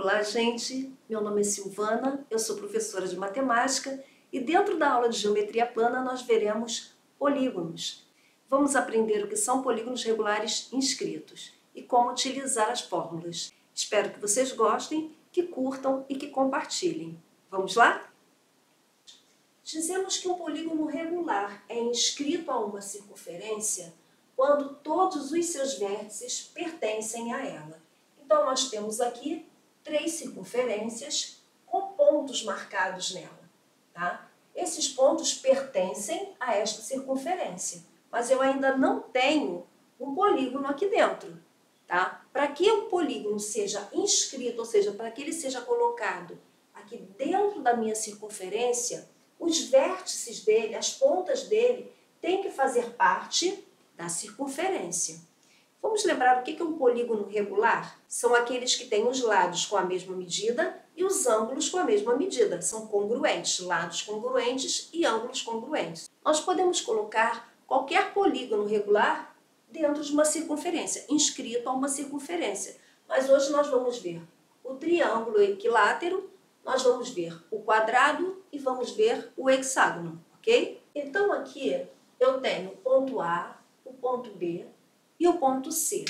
Olá, gente. Meu nome é Silvana, eu sou professora de matemática e dentro da aula de geometria plana nós veremos polígonos. Vamos aprender o que são polígonos regulares inscritos e como utilizar as fórmulas. Espero que vocês gostem, que curtam e que compartilhem. Vamos lá? Dizemos que um polígono regular é inscrito a uma circunferência quando todos os seus vértices pertencem a ela. Então, nós temos aqui três circunferências com pontos marcados nela. Tá? Esses pontos pertencem a esta circunferência, mas eu ainda não tenho um polígono aqui dentro. Tá? Para que o polígono seja inscrito, ou seja, para que ele seja colocado aqui dentro da minha circunferência, os vértices dele, as pontas dele, têm que fazer parte da circunferência. Vamos lembrar o que é um polígono regular? São aqueles que têm os lados com a mesma medida e os ângulos com a mesma medida. São congruentes, lados congruentes e ângulos congruentes. Nós podemos colocar qualquer polígono regular dentro de uma circunferência, inscrito a uma circunferência. Mas hoje nós vamos ver o triângulo equilátero, nós vamos ver o quadrado e vamos ver o hexágono, ok? Então aqui eu tenho o ponto A, o ponto B e o ponto C.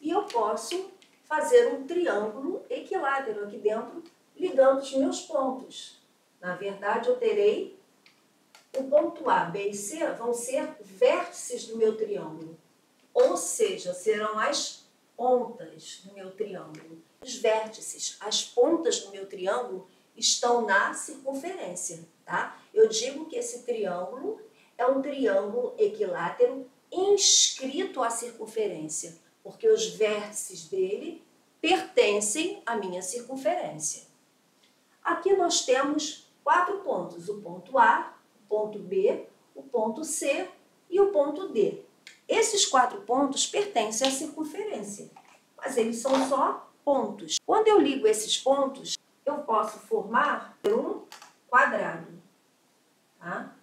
E eu posso fazer um triângulo equilátero aqui dentro, ligando os meus pontos. Na verdade, eu terei o ponto A, B e C vão ser vértices do meu triângulo. Ou seja, serão as pontas do meu triângulo. Os vértices, as pontas do meu triângulo estão na circunferência, tá? Eu digo que esse triângulo é um triângulo equilátero inscrito à circunferência, porque os vértices dele pertencem à minha circunferência. Aqui nós temos quatro pontos, o ponto A, o ponto B, o ponto C e o ponto D. Esses quatro pontos pertencem à circunferência, mas eles são só pontos. Quando eu ligo esses pontos, eu posso formar um quadrado. Tá?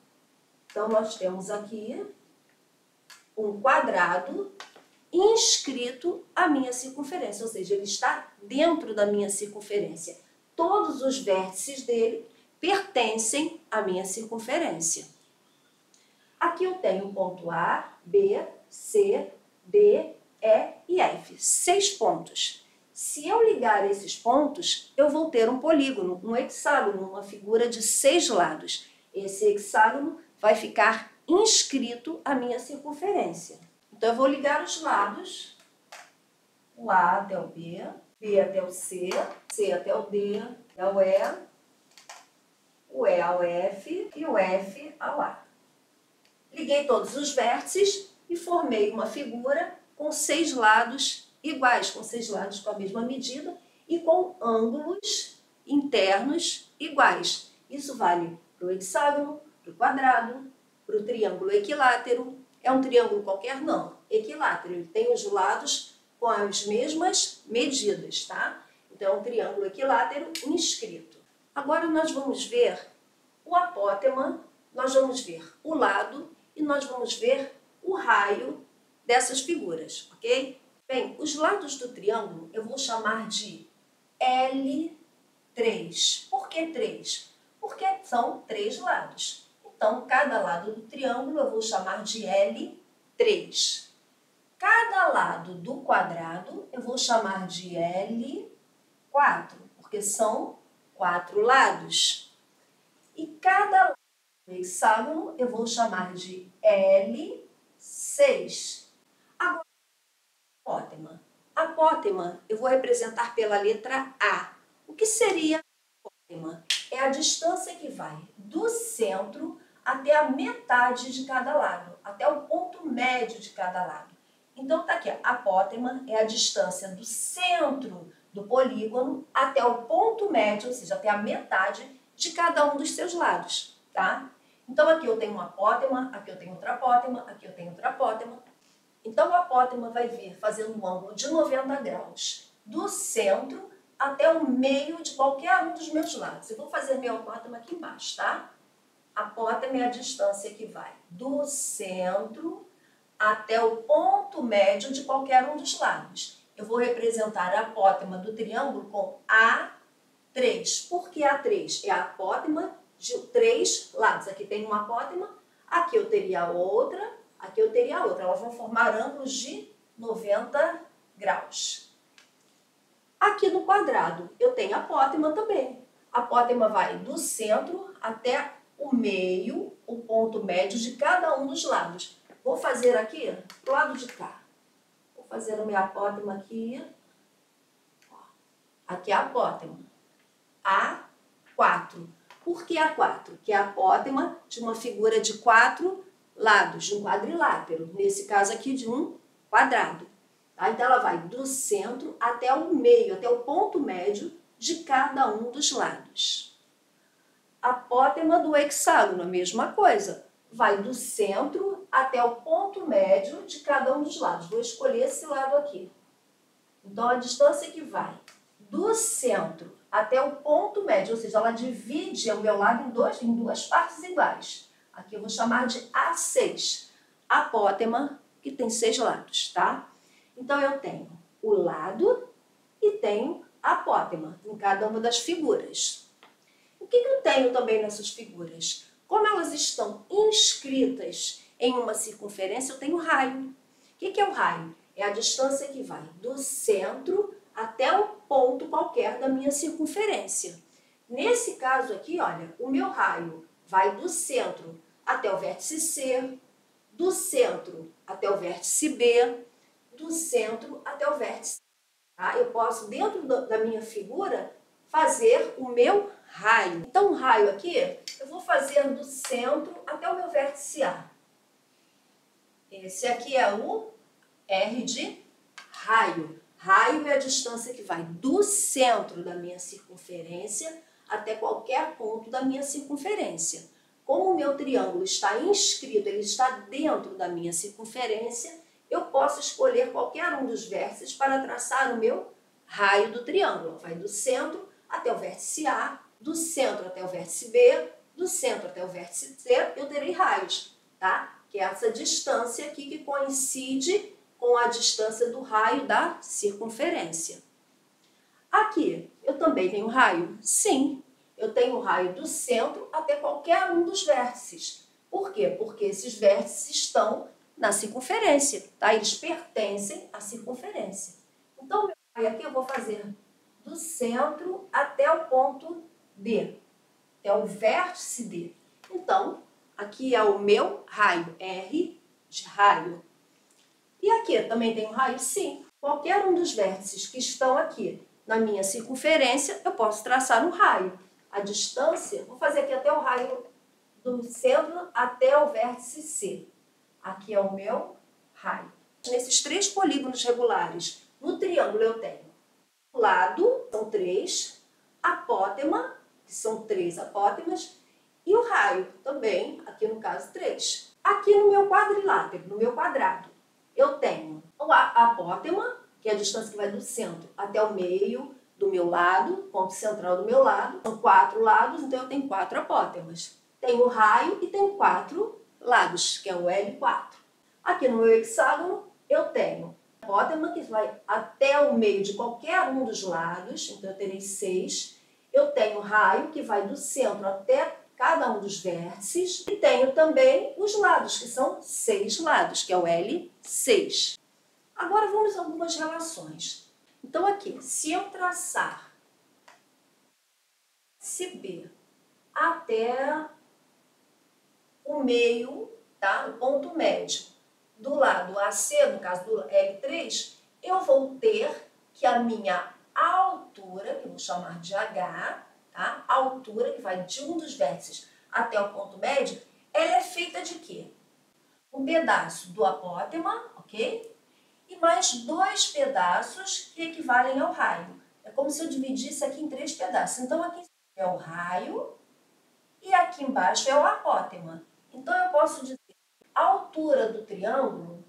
Então, nós temos aqui um quadrado inscrito à minha circunferência, ou seja, ele está dentro da minha circunferência. Todos os vértices dele pertencem à minha circunferência. Aqui eu tenho ponto A, B, C, D, E e F. Seis pontos. Se eu ligar esses pontos, eu vou ter um polígono, um hexágono, uma figura de seis lados. Esse hexágono vai ficar inscrito a minha circunferência. Então, eu vou ligar os lados, o A até o B, B até o C, C até o D, até o E, o E ao F e o F ao A. Liguei todos os vértices e formei uma figura com seis lados iguais, com seis lados com a mesma medida e com ângulos internos iguais. Isso vale para o hexágono, para o quadrado, para o triângulo equilátero. É um triângulo qualquer? Não. Equilátero. Ele tem os lados com as mesmas medidas, tá? Então, é um triângulo equilátero inscrito. Agora, nós vamos ver o apótema, nós vamos ver o lado e nós vamos ver o raio dessas figuras, ok? Bem, os lados do triângulo eu vou chamar de L3. Por que 3? Porque são três lados. Então, cada lado do triângulo eu vou chamar de L3. Cada lado do quadrado eu vou chamar de L4, porque são quatro lados. E cada lado do hexágono eu vou chamar de L6. Agora, apótema. Apótema eu vou representar pela letra A. O que seria apótema? É a distância que vai do centro até a metade de cada lado, até o ponto médio de cada lado. Então, tá aqui, apótema é a distância do centro do polígono até o ponto médio, ou seja, até a metade de cada um dos seus lados, tá? Então, aqui eu tenho uma apótema, aqui eu tenho outra apótema, aqui eu tenho outra apótema. Então, a apótema vai vir fazendo um ângulo de 90 graus do centro até o meio de qualquer um dos meus lados. Eu vou fazer meu apótema aqui embaixo, tá? Apótema é a distância que vai do centro até o ponto médio de qualquer um dos lados. eu vou representar a apótema do triângulo com A3. Por que A3? É a apótema de três lados. Aqui tem uma apótema, aqui eu teria outra, aqui eu teria outra. Elas vão formar ângulos de 90 graus. Aqui no quadrado eu tenho a apótema também. A apótema vai do centro até o meio, o ponto médio de cada um dos lados. Vou fazer aqui do lado de cá. Vou fazer a minha apótema aqui. Aqui é a apótema. A4. Por que A4? Que é a apótema de uma figura de quatro lados, de um quadrilátero. Nesse caso aqui, de um quadrado. Tá? Então, ela vai do centro até o meio, até o ponto médio de cada um dos lados. Apótema do hexágono, a mesma coisa. Vai do centro até o ponto médio de cada um dos lados. Vou escolher esse lado aqui. Então, a distância que vai do centro até o ponto médio, ou seja, ela divide o meu lado em, dois, em duas partes iguais. Aqui eu vou chamar de A6. Apótema, que tem seis lados, tá? Então, eu tenho o lado e tenho apótema em cada uma das figuras. O que, que eu tenho também nessas figuras? Como elas estão inscritas em uma circunferência, eu tenho raio. O que, que é o raio? É a distância que vai do centro até o ponto qualquer da minha circunferência. Nesse caso aqui, olha, o meu raio vai do centro até o vértice C, do centro até o vértice B, do centro até o vértice. Tá? Eu posso, dentro da minha figura, fazer o meu raio. Então, o raio aqui, eu vou fazer do centro até o meu vértice A. Esse aqui é o R de raio. Raio é a distância que vai do centro da minha circunferência até qualquer ponto da minha circunferência. Como o meu triângulo está inscrito, ele está dentro da minha circunferência, eu posso escolher qualquer um dos vértices para traçar o meu raio do triângulo. Vai do centro até o vértice A, do centro até o vértice B, do centro até o vértice C, eu terei raios, tá? Que é essa distância aqui que coincide com a distância do raio da circunferência. Aqui, eu também tenho raio? Sim, eu tenho raio do centro até qualquer um dos vértices. Por quê? Porque esses vértices estão na circunferência, tá? Eles pertencem à circunferência. Então, meu raio aqui eu vou fazer do centro até o ponto D, até o vértice D. Então, aqui é o meu raio, R de raio. E aqui também tem um raio? Sim. Qualquer um dos vértices que estão aqui na minha circunferência, eu posso traçar um raio. A distância, vou fazer aqui até o raio do centro até o vértice C. Aqui é o meu raio. Nesses três polígonos regulares, no triângulo eu tenho lado, são três, apótema, que são três apótemas, e o raio também, aqui no caso três. Aqui no meu quadrilátero, no meu quadrado, eu tenho a apótema, que é a distância que vai do centro até o meio do meu lado, ponto central do meu lado. São quatro lados, então eu tenho quatro apótemas. Tenho o raio e tenho quatro lados, que é o L4. Aqui no meu hexágono, eu tenho a apótema, que vai até o meio de qualquer um dos lados, então eu terei seis. Eu tenho raio, que vai do centro até cada um dos vértices. E tenho também os lados, que são seis lados, que é o L6. Agora vamos a algumas relações. Então aqui, se eu traçar CB até o meio, tá? o ponto médio do lado AC, no caso do L3, eu vou ter que a minha altura, que eu vou chamar de H, tá? A altura que vai de um dos vértices até o ponto médio, ela é feita de quê? Um pedaço do apótema, ok? E mais dois pedaços que equivalem ao raio. É como se eu dividisse aqui em três pedaços. Então, aqui é o raio e aqui embaixo é o apótema. Então, eu posso dizer que a altura do triângulo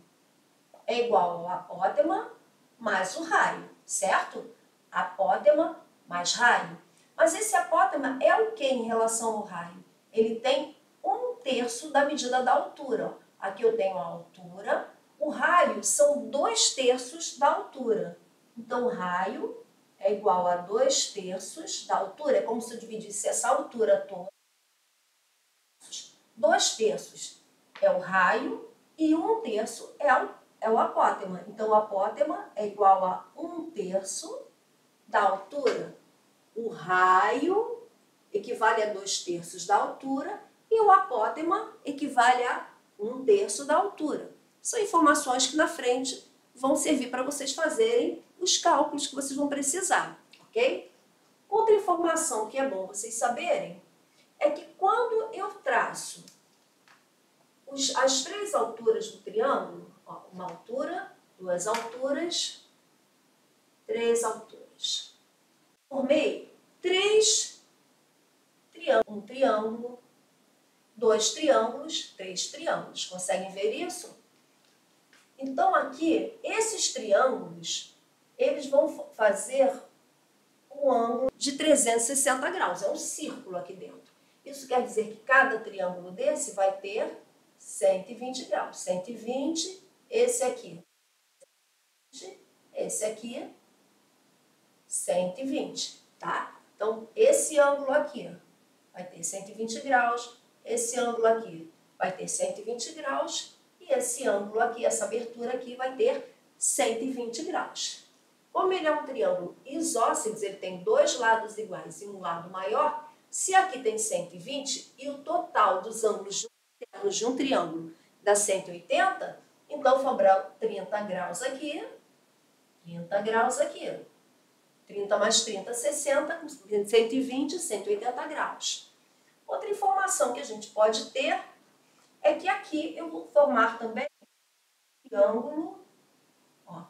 é igual ao apótema mais o raio, certo? Apótema mais raio. Mas esse apótema é o que em relação ao raio? Ele tem um terço da medida da altura. Aqui eu tenho a altura, o raio são dois terços da altura. Então, raio é igual a 2 terços da altura. É como se eu dividisse essa altura toda. 2 terços é o raio e 1 um terço é o, é o apótema. Então, o apótema é igual a 1 um terço da altura. O raio equivale a 2 terços da altura e o apótema equivale a 1 um terço da altura. São informações que na frente vão servir para vocês fazerem os cálculos que vocês vão precisar, ok? Outra informação que é bom vocês saberem é que quando eu traço os, as três alturas do triângulo, ó, uma altura, duas alturas, três alturas. Formei três triângulos, um triângulo, dois triângulos, três triângulos. Conseguem ver isso? Então aqui, esses triângulos, eles vão fazer um ângulo de 360 graus, é um círculo aqui dentro. Isso quer dizer que cada triângulo desse vai ter 120 graus. 120, esse aqui. Esse aqui, 120, tá? Então, esse ângulo aqui vai ter 120 graus, esse ângulo aqui vai ter 120 graus e esse ângulo aqui, essa abertura aqui, vai ter 120 graus. Como ele é um triângulo isósceles, ele tem dois lados iguais e um lado maior, se aqui tem 120 e o total dos ângulos de um triângulo dá 180, então sobrar 30 graus aqui, 30 graus aqui. 30 mais 30, 60, 120, 180 graus. Outra informação que a gente pode ter é que aqui eu vou formar também um triângulo, ó,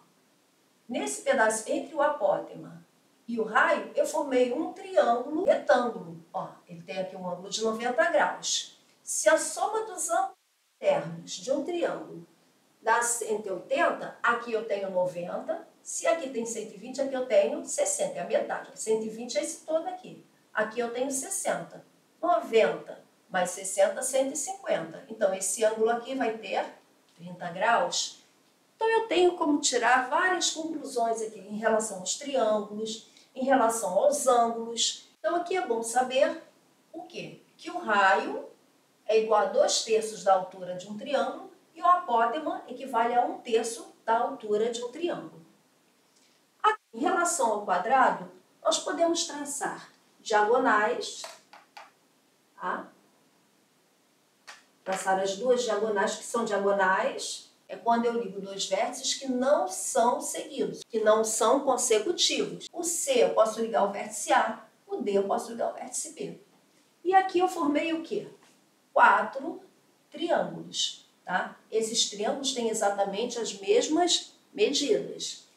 nesse pedaço entre o apótema e o raio, eu formei um triângulo retângulo, ó, ele tem aqui um ângulo de 90 graus. Se a soma dos ângulos internos de um triângulo dá 180, aqui eu tenho 90, se aqui tem 120, aqui eu tenho 60, é a metade. 120 é esse todo aqui. Aqui eu tenho 60. 90 mais 60, 150. Então, esse ângulo aqui vai ter 30 graus. Então, eu tenho como tirar várias conclusões aqui em relação aos triângulos, em relação aos ângulos. Então, aqui é bom saber o quê? Que o raio é igual a 2 terços da altura de um triângulo e o apótema equivale a 1 um terço da altura de um triângulo. Em relação ao quadrado, nós podemos traçar diagonais, tá? traçar as duas diagonais, que são diagonais, é quando eu ligo dois vértices que não são seguidos, que não são consecutivos. O C eu posso ligar o vértice A, o D eu posso ligar o vértice B. E aqui eu formei o quê? Quatro triângulos, tá? Esses triângulos têm exatamente as mesmas medidas.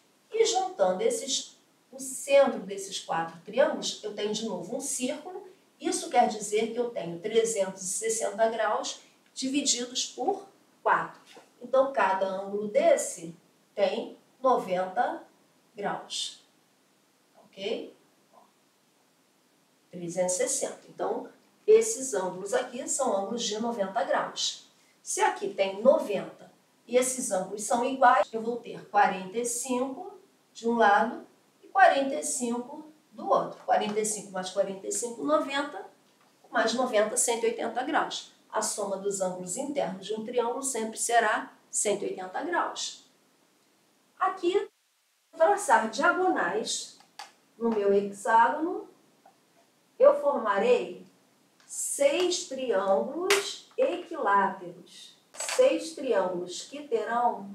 E juntando esses, o centro desses quatro triângulos, eu tenho de novo um círculo. Isso quer dizer que eu tenho 360 graus divididos por 4. Então, cada ângulo desse tem 90 graus. Ok? 360. Então, esses ângulos aqui são ângulos de 90 graus. Se aqui tem 90 e esses ângulos são iguais, eu vou ter 45 de um lado e 45 do outro. 45 mais 45, 90, mais 90, 180 graus a soma dos ângulos internos de um triângulo sempre será 180 graus. Aqui, traçar diagonais no meu hexágono, eu formarei seis triângulos equiláteros. Seis triângulos que terão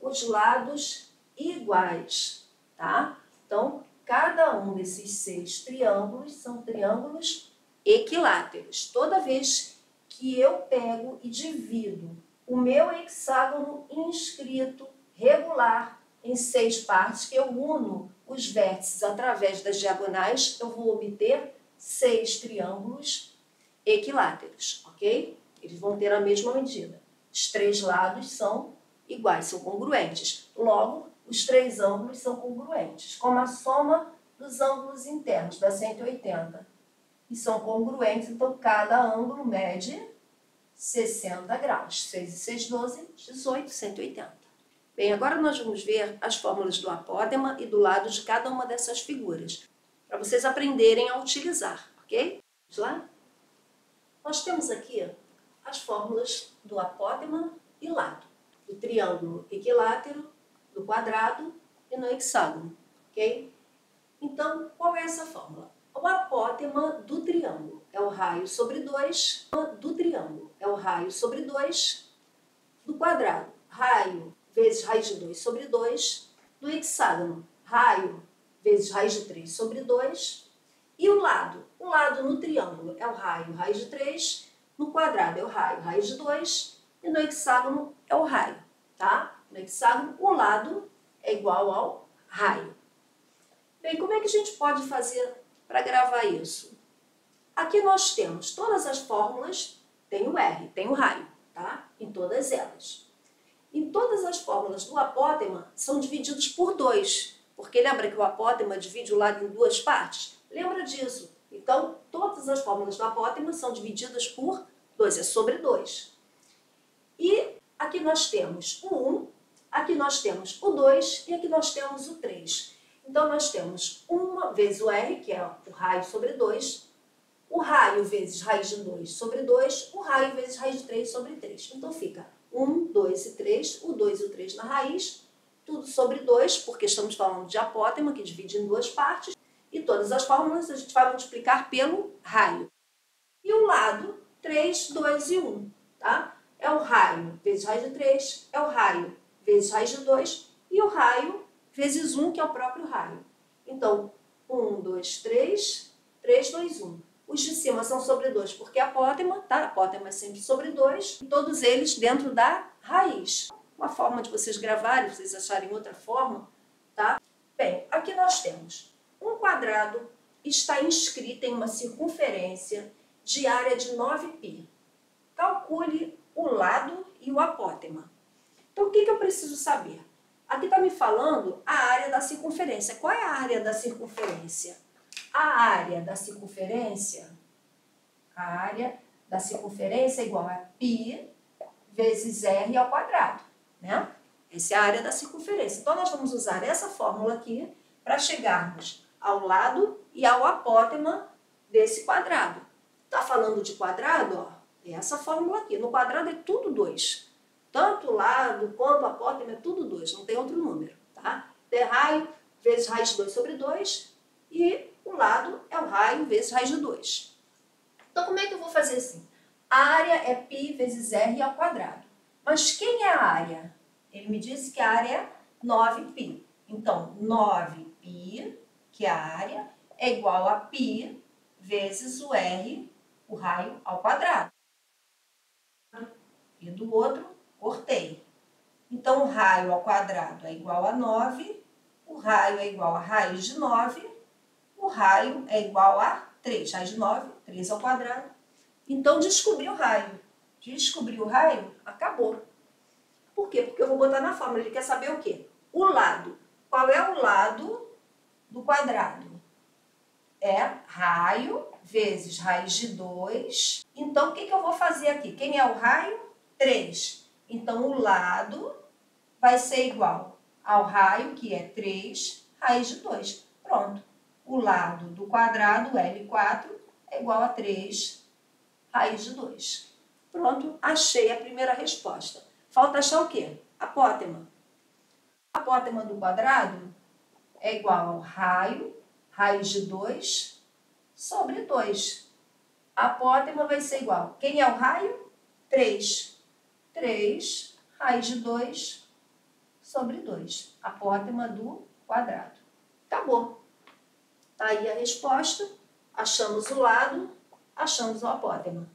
os lados iguais, tá? Então, cada um desses seis triângulos são triângulos equiláteros. Toda vez que eu pego e divido o meu hexágono inscrito regular em seis partes, eu uno os vértices através das diagonais, eu vou obter seis triângulos equiláteros, ok? Eles vão ter a mesma medida. Os três lados são iguais, são congruentes. Logo, os três ângulos são congruentes, como a soma dos ângulos internos dá 180. E são congruentes, então cada ângulo mede 60 graus. 6 e 6, 12, 18, 180. Bem, agora nós vamos ver as fórmulas do apótema e do lado de cada uma dessas figuras, para vocês aprenderem a utilizar, ok? Vamos lá? Nós temos aqui as fórmulas do apótema e lado, do triângulo equilátero, do quadrado e no hexágono, ok? Então, qual é essa fórmula? O apótema do triângulo é o raio sobre 2 do triângulo, é o raio sobre 2 do quadrado. Raio vezes raiz de 2 sobre 2 do hexágono. Raio vezes raiz de 3 sobre 2. E o lado? O lado no triângulo é o raio raiz de 3, no quadrado é o raio raiz de 2 e no hexágono é o raio, tá? No hexágono, o lado é igual ao raio. Bem, como é que a gente pode fazer para gravar isso? Aqui nós temos todas as fórmulas, tem o R, tem o raio, tá? Em todas elas. Em todas as fórmulas do apótema são divididos por dois, porque lembra que o apótema divide o lado em duas partes? Lembra disso? Então, todas as fórmulas do apótema são divididas por dois, é sobre dois. E aqui nós temos o 1, aqui nós temos o 2 e aqui nós temos o 3. Então, nós temos 1 vezes o R, que é o raio sobre 2, o raio vezes raiz de 2 sobre 2, o raio vezes raiz de 3 sobre 3. Então, fica 1, 2 e 3, o 2 e o 3 na raiz, tudo sobre 2, porque estamos falando de apótema, que divide em duas partes, e todas as fórmulas a gente vai multiplicar pelo raio. E o lado, 3, 2 e 1, tá? É o raio vezes raiz de 3, é o raio vezes raiz de 2, e o raio vezes 1, que é o próprio raio. Então, 1, 2, 3, 3, 2, 1. Os de cima são sobre 2 porque é apótema, tá? Apótema é sempre sobre 2, e todos eles dentro da raiz. Uma forma de vocês gravarem, vocês acharem outra forma, tá? Bem, aqui nós temos um quadrado está inscrito em uma circunferência de área de 9π. Calcule o lado e o apótema. Então, o que, que eu preciso saber? Aqui está me falando a área da circunferência. Qual é a área da circunferência? A área da circunferência, a área da circunferência é igual a π vezes r ao quadrado, né? Essa é a área da circunferência. Então, nós vamos usar essa fórmula aqui para chegarmos ao lado e ao apótema desse quadrado. Tá falando de quadrado? Ó, é essa fórmula aqui. No quadrado é tudo 2. Tanto o lado quanto o apótema é tudo 2, não tem outro número, tá? É raio vezes raiz de 2 sobre 2 e o lado é o raio vezes raiz de 2. Então, como é que eu vou fazer assim? A área é π vezes r ao quadrado. Mas quem é a área? Ele me disse que a área é 9π. Então, 9π que a área é igual a π vezes o r, o raio ao quadrado. E do outro, cortei. Então, o raio ao quadrado é igual a 9, o raio é igual a raiz de 9, o raio é igual a 3. Raiz de 9, 3 ao quadrado. Então, descobri o raio. Descobri o raio, acabou. Por quê? Porque eu vou botar na fórmula. Ele quer saber o quê? O lado. Qual é o lado do quadrado. É raio vezes raiz de 2. Então, o que, que eu vou fazer aqui? Quem é o raio? 3. Então, o lado vai ser igual ao raio, que é 3, raiz de 2. Pronto. O lado do quadrado, L4, é igual a 3, raiz de 2. Pronto, achei a primeira resposta. Falta achar o quê? Apótema. Apótema do quadrado é igual ao raio, raiz de 2, sobre 2. A apótema vai ser igual. Quem é o raio? 3. 3, raiz de 2, sobre 2. Apótema do quadrado. Acabou. Tá aí a resposta. Achamos o lado, achamos o apótema.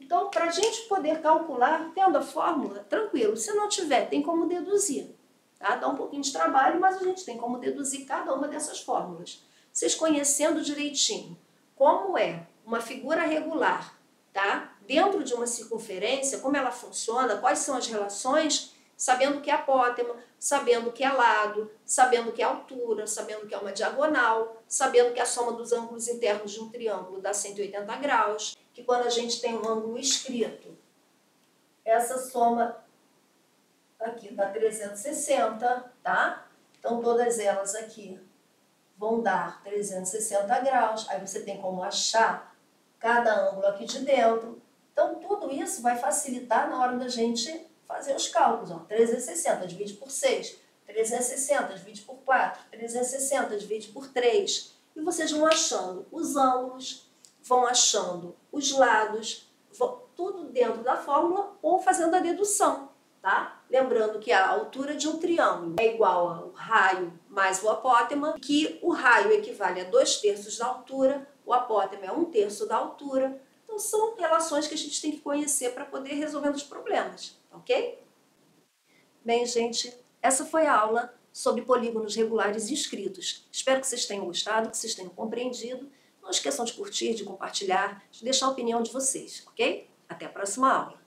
Então, para a gente poder calcular, tendo a fórmula, tranquilo. Se não tiver, tem como deduzir. Tá? Dá um pouquinho de trabalho, mas a gente tem como deduzir cada uma dessas fórmulas. Vocês conhecendo direitinho como é uma figura regular, tá? Dentro de uma circunferência, como ela funciona, quais são as relações, sabendo que é apótema, sabendo que é lado, sabendo que é altura, sabendo que é uma diagonal, sabendo que a soma dos ângulos internos de um triângulo dá 180 graus, que quando a gente tem um ângulo escrito, essa soma aqui dá 360, tá? Então, todas elas aqui vão dar 360 graus. Aí você tem como achar cada ângulo aqui de dentro. Então, tudo isso vai facilitar na hora da gente fazer os cálculos. Ó. 360 divide por 6, 360 divide por 4, 360 divide por 3. E vocês vão achando os ângulos, vão achando os lados, vão, tudo dentro da fórmula ou fazendo a dedução tá? Lembrando que a altura de um triângulo é igual ao raio mais o apótema, que o raio equivale a dois terços da altura, o apótema é um terço da altura. Então são relações que a gente tem que conhecer para poder resolver os problemas, ok? Bem, gente, essa foi a aula sobre polígonos regulares inscritos. Espero que vocês tenham gostado, que vocês tenham compreendido. Não esqueçam de curtir, de compartilhar, de deixar a opinião de vocês, ok? Até a próxima aula.